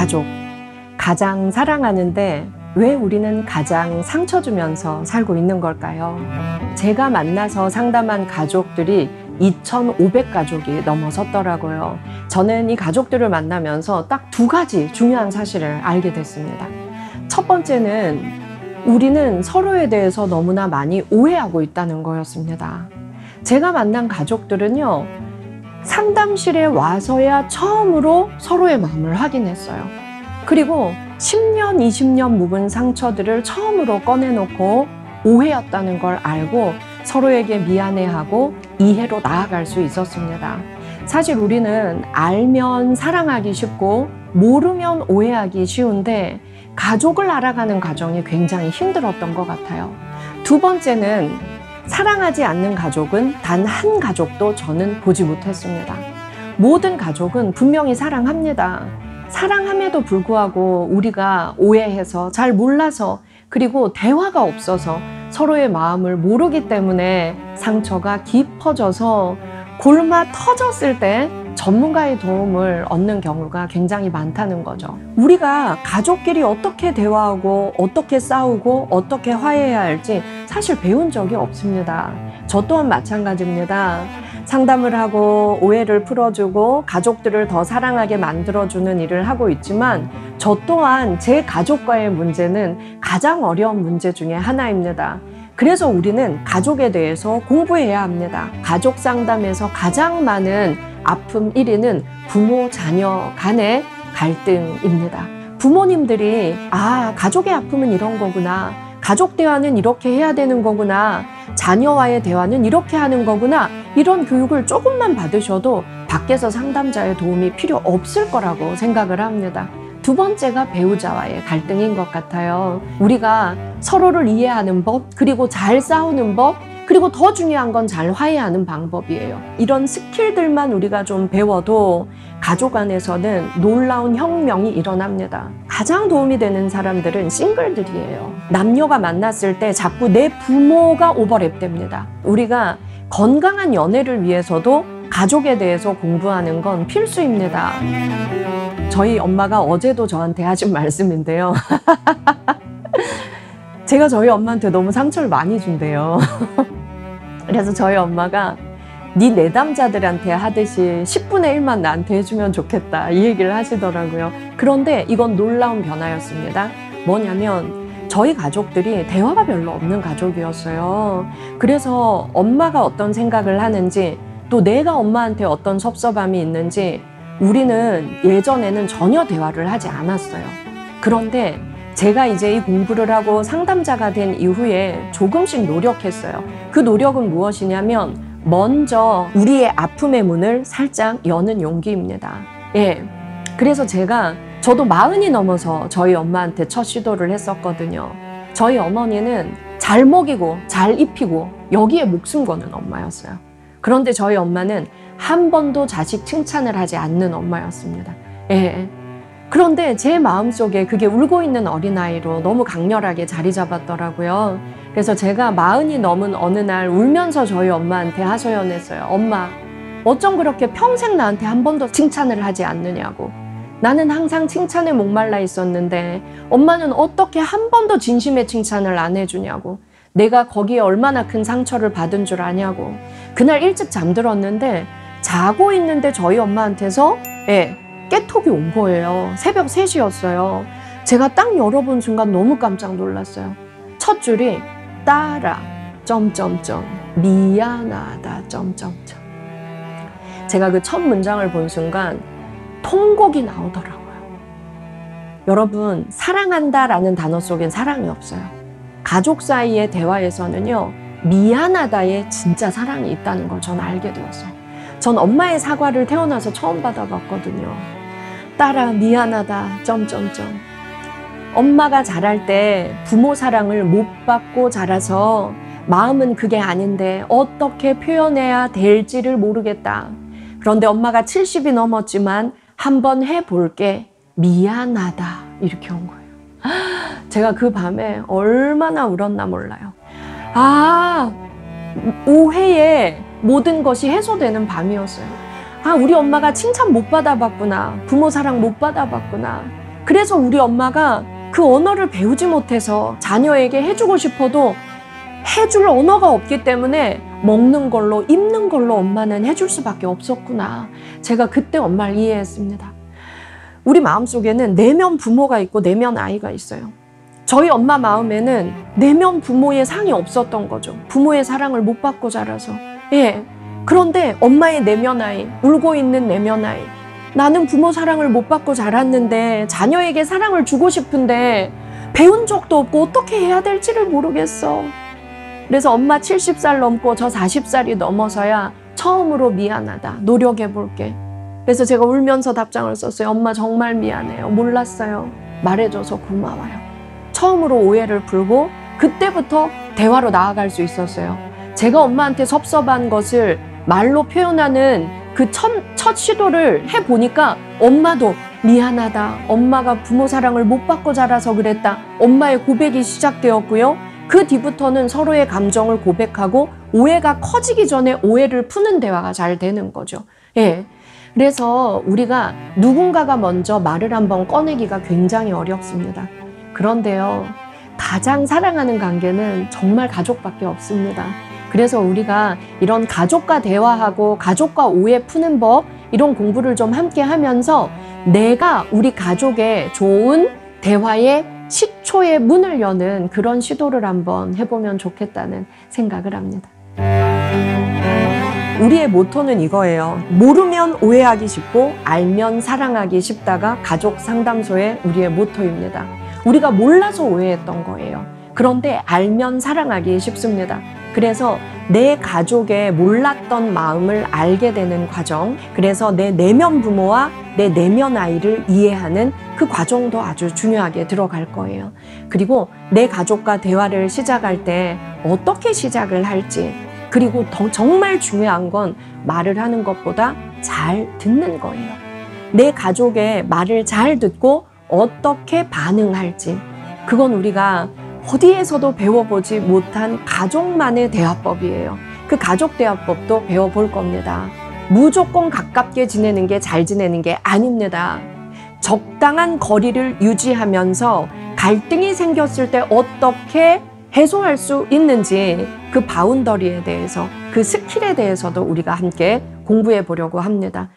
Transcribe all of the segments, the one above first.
가족. 가장 사랑하는데 왜 우리는 가장 상처 주면서 살고 있는 걸까요? 제가 만나서 상담한 가족들이 2,500가족이 넘어섰더라고요. 저는 이 가족들을 만나면서 딱 두 가지 중요한 사실을 알게 됐습니다. 첫 번째는 우리는 서로에 대해서 너무나 많이 오해하고 있다는 거였습니다. 제가 만난 가족들은요, 상담실에 와서야 처음으로 서로의 마음을 확인했어요. 그리고 10년, 20년 묵은 상처들을 처음으로 꺼내놓고 오해였다는 걸 알고 서로에게 미안해하고 이해로 나아갈 수 있었습니다. 사실 우리는 알면 사랑하기 쉽고 모르면 오해하기 쉬운데 가족을 알아가는 과정이 굉장히 힘들었던 것 같아요. 두 번째는 사랑하지 않는 가족은 단 한 가족도 저는 보지 못했습니다. 모든 가족은 분명히 사랑합니다. 사랑함에도 불구하고 우리가 오해해서 잘 몰라서 그리고 대화가 없어서 서로의 마음을 모르기 때문에 상처가 깊어져서 골마 터졌을 때 전문가의 도움을 얻는 경우가 굉장히 많다는 거죠. 우리가 가족끼리 어떻게 대화하고 어떻게 싸우고 어떻게 화해해야 할지 사실 배운 적이 없습니다. 저 또한 마찬가지입니다. 상담을 하고 오해를 풀어주고 가족들을 더 사랑하게 만들어주는 일을 하고 있지만 저 또한 제 가족과의 문제는 가장 어려운 문제 중에 하나입니다. 그래서 우리는 가족에 대해서 공부해야 합니다. 가족 상담에서 가장 많은 아픔 1위는 부모, 자녀 간의 갈등입니다. 부모님들이, 아, 가족의 아픔은 이런 거구나. 가족 대화는 이렇게 해야 되는 거구나. 자녀와의 대화는 이렇게 하는 거구나. 이런 교육을 조금만 받으셔도 밖에서 상담자의 도움이 필요 없을 거라고 생각을 합니다. 두 번째가 배우자와의 갈등인 것 같아요. 우리가 서로를 이해하는 법, 그리고 잘 싸우는 법, 그리고 더 중요한 건 잘 화해하는 방법이에요. 이런 스킬들만 우리가 좀 배워도 가족 안에서는 놀라운 혁명이 일어납니다. 가장 도움이 되는 사람들은 싱글들이에요. 남녀가 만났을 때 자꾸 내 부모가 오버랩 됩니다. 우리가 건강한 연애를 위해서도 가족에 대해서 공부하는 건 필수입니다. 저희 엄마가 어제도 저한테 하신 말씀인데요. 제가 저희 엄마한테 너무 상처를 많이 준대요. 그래서 저희 엄마가 네 내담자들한테 하듯이 10분의 1만 나한테 해주면 좋겠다 이 얘기를 하시더라고요. 그런데 이건 놀라운 변화였습니다. 뭐냐면 저희 가족들이 대화가 별로 없는 가족이었어요. 그래서 엄마가 어떤 생각을 하는지 또 내가 엄마한테 어떤 섭섭함이 있는지 우리는 예전에는 전혀 대화를 하지 않았어요. 그런데 제가 이제 이 공부를 하고 상담자가 된 이후에 조금씩 노력했어요. 그 노력은 무엇이냐면 먼저 우리의 아픔의 문을 살짝 여는 용기입니다. 예. 그래서 제가 저도 마흔이 넘어서 저희 엄마한테 첫 시도를 했었거든요. 저희 어머니는 잘 먹이고 잘 입히고 여기에 목숨 거는 엄마였어요. 그런데 저희 엄마는 한 번도 자식 칭찬을 하지 않는 엄마였습니다. 예. 그런데 제 마음속에 그게 울고 있는 어린아이로 너무 강렬하게 자리 잡았더라고요. 그래서 제가 마흔이 넘은 어느 날 울면서 저희 엄마한테 하소연했어요. 엄마, 어쩜 그렇게 평생 나한테 한 번도 칭찬을 하지 않느냐고. 나는 항상 칭찬에 목말라 있었는데 엄마는 어떻게 한 번도 진심의 칭찬을 안 해주냐고. 내가 거기에 얼마나 큰 상처를 받은 줄 아냐고. 그날 일찍 잠들었는데 자고 있는데 저희 엄마한테서 예, 깨톡이 온 거예요. 새벽 3시였어요. 제가 딱 열어본 순간 너무 깜짝 놀랐어요. 첫 줄이 따라 점점점 미안하다 점점점 제가 그 첫 문장을 본 순간 통곡이 나오더라고요. 여러분 사랑한다 라는 단어 속엔 사랑이 없어요. 가족 사이의 대화에서는요 미안하다에 진짜 사랑이 있다는 걸 전 알게 되었어요. 전 엄마의 사과를 태어나서 처음 받아봤거든요. 딸아 미안하다 점점점 엄마가 자랄 때 부모 사랑을 못 받고 자라서 마음은 그게 아닌데 어떻게 표현해야 될지를 모르겠다. 그런데 엄마가 70이 넘었지만 한번 해볼게 미안하다 이렇게 온 거예요. 제가 그 밤에 얼마나 울었나 몰라요. 아 오해에 모든 것이 해소되는 밤이었어요. 아, 우리 엄마가 칭찬 못 받아봤구나. 부모 사랑 못 받아봤구나. 그래서 우리 엄마가 그 언어를 배우지 못해서 자녀에게 해주고 싶어도 해줄 언어가 없기 때문에 먹는 걸로, 입는 걸로 엄마는 해줄 수밖에 없었구나. 제가 그때 엄마를 이해했습니다. 우리 마음속에는 내면 부모가 있고 내면 아이가 있어요. 저희 엄마 마음에는 내면 부모의 상이 없었던 거죠. 부모의 사랑을 못 받고 자라서. 예. 그런데 엄마의 내면 아이, 울고 있는 내면 아이. 나는 부모 사랑을 못 받고 자랐는데 자녀에게 사랑을 주고 싶은데 배운 적도 없고 어떻게 해야 될지를 모르겠어. 그래서 엄마 70살 넘고 저 40살이 넘어서야 처음으로 미안하다. 노력해 볼게. 그래서 제가 울면서 답장을 썼어요. 엄마 정말 미안해요. 몰랐어요. 말해줘서 고마워요. 처음으로 오해를 풀고 그때부터 대화로 나아갈 수 있었어요. 제가 엄마한테 섭섭한 것을 말로 표현하는 그 첫, 첫 시도를 해보니까 엄마도 미안하다. 엄마가 부모 사랑을 못 받고 자라서 그랬다. 엄마의 고백이 시작되었고요. 그 뒤부터는 서로의 감정을 고백하고 오해가 커지기 전에 오해를 푸는 대화가 잘 되는 거죠. 예. 그래서 우리가 누군가가 먼저 말을 한번 꺼내기가 굉장히 어렵습니다. 그런데요, 가장 사랑하는 관계는 정말 가족밖에 없습니다. 그래서 우리가 이런 가족과 대화하고 가족과 오해 푸는 법, 이런 공부를 좀 함께 하면서 내가 우리 가족의 좋은 대화의 시초의 문을 여는 그런 시도를 한번 해보면 좋겠다는 생각을 합니다. 우리의 모토는 이거예요. 모르면 오해하기 쉽고 알면 사랑하기 쉽다가 가족 상담소의 우리의 모토입니다. 우리가 몰라서 오해했던 거예요. 그런데 알면 사랑하기 쉽습니다. 그래서 내 가족의 몰랐던 마음을 알게 되는 과정, 그래서 내 내면 부모와 내 내면 아이를 이해하는 그 과정도 아주 중요하게 들어갈 거예요. 그리고 내 가족과 대화를 시작할 때 어떻게 시작을 할지, 그리고 더 정말 중요한 건 말을 하는 것보다 잘 듣는 거예요. 내 가족의 말을 잘 듣고 어떻게 반응할지, 그건 우리가 어디에서도 배워보지 못한 가족만의 대화법이에요. 그 가족 대화법도 배워볼 겁니다. 무조건 가깝게 지내는 게 잘 지내는 게 아닙니다. 적당한 거리를 유지하면서 갈등이 생겼을 때 어떻게 해소할 수 있는지 그 boundary에 대해서 그 skill에 대해서도 우리가 함께 공부해 보려고 합니다.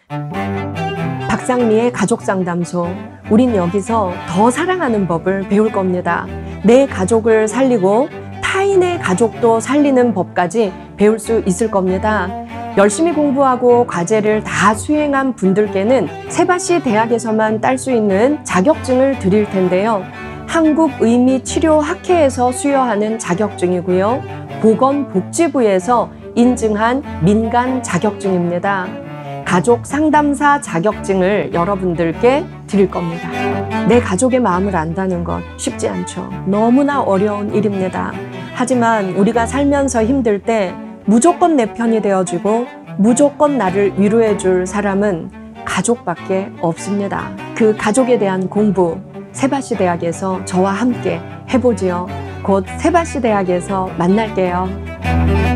박상미의 가족 상담소. 우린 여기서 더 사랑하는 법을 배울 겁니다. 내 가족을 살리고 타인의 가족도 살리는 법까지 배울 수 있을 겁니다. 열심히 공부하고 과제를 다 수행한 분들께는 세바시 대학에서만 딸 수 있는 자격증을 드릴 텐데요. 한국의미치료학회에서 수여하는 자격증이고요. 보건복지부에서 인증한 민간 자격증입니다. 가족 상담사 자격증을 여러분들께 드릴 겁니다. 내 가족의 마음을 안다는 것 쉽지 않죠. 너무나 어려운 일입니다. 하지만 우리가 살면서 힘들 때 무조건 내 편이 되어주고 무조건 나를 위로해 줄 사람은 가족밖에 없습니다. 그 가족에 대한 공부 세바시 대학에서 저와 함께 해보지요. 곧 세바시 대학에서 만날게요.